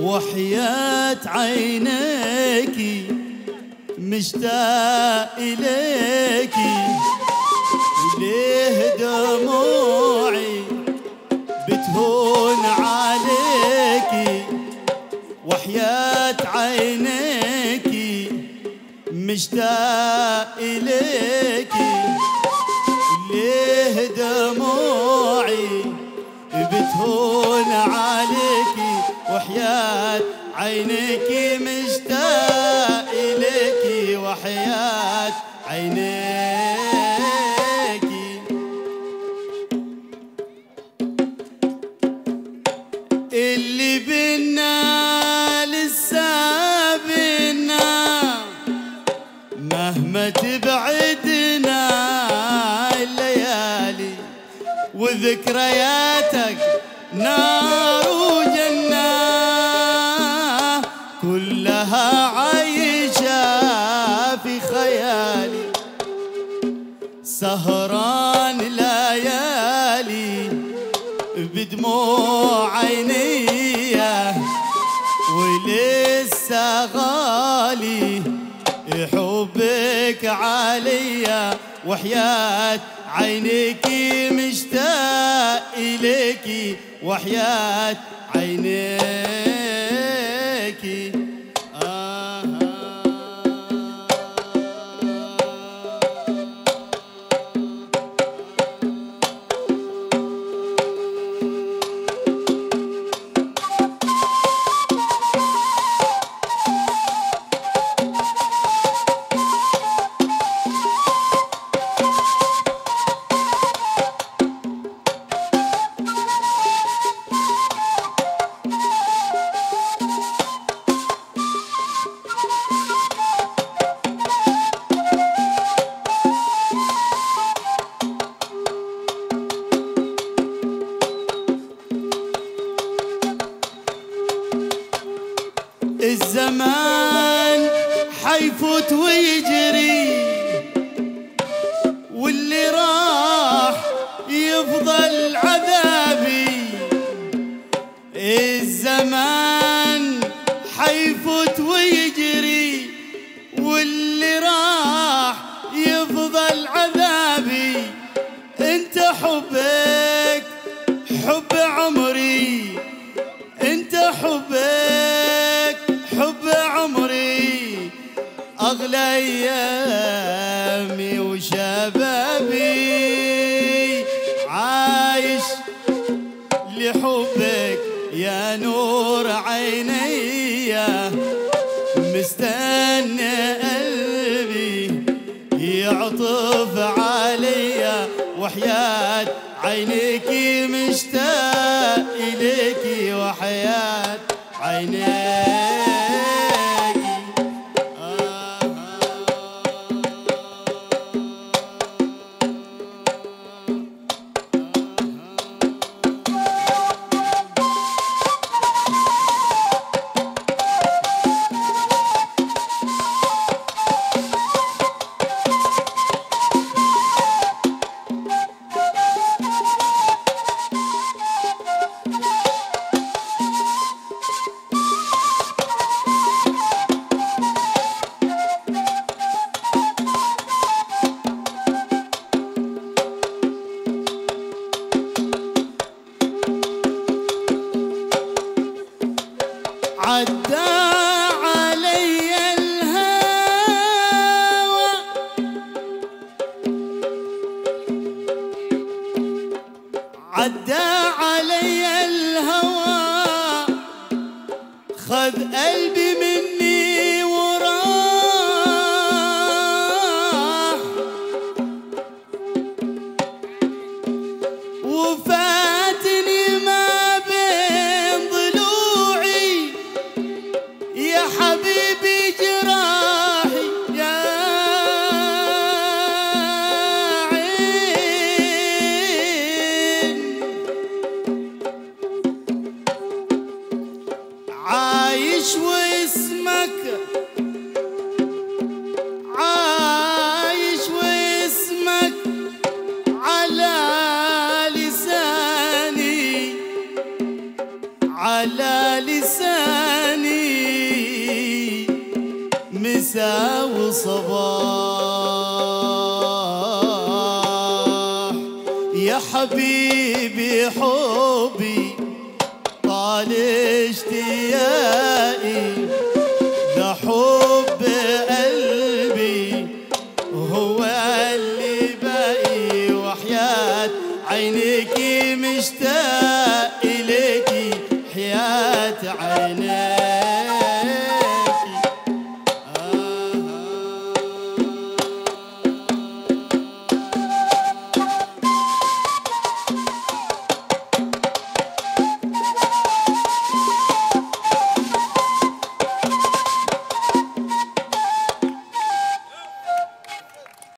وحياة عينيك مشتاق إليك. وليه دموعي بتهون عليك؟ وحياة عينيك مشتاق إليك. ليه دموعي بتهون عليك؟ وحياة عينيك مشتاق إليك وحياة عينيك. اللي بينا لسه بينا مهما تبعدنا الليالي وذكرياتك نار عينية ولسه غالي حبك عليا وحياة عينيك مشتاق إليك وحياة عينيك. الزمان حيفوت ويجري واللي راح يفضل عذابي. الزمان أيامي وشبابي عايش لحبك يا نور عيني مستني قلبي يعطف عليا وحياة عينيك مشتاق إليك وحياة عينيك. خذ قلبي مساء وصباح. يا حبيبي حبي طالب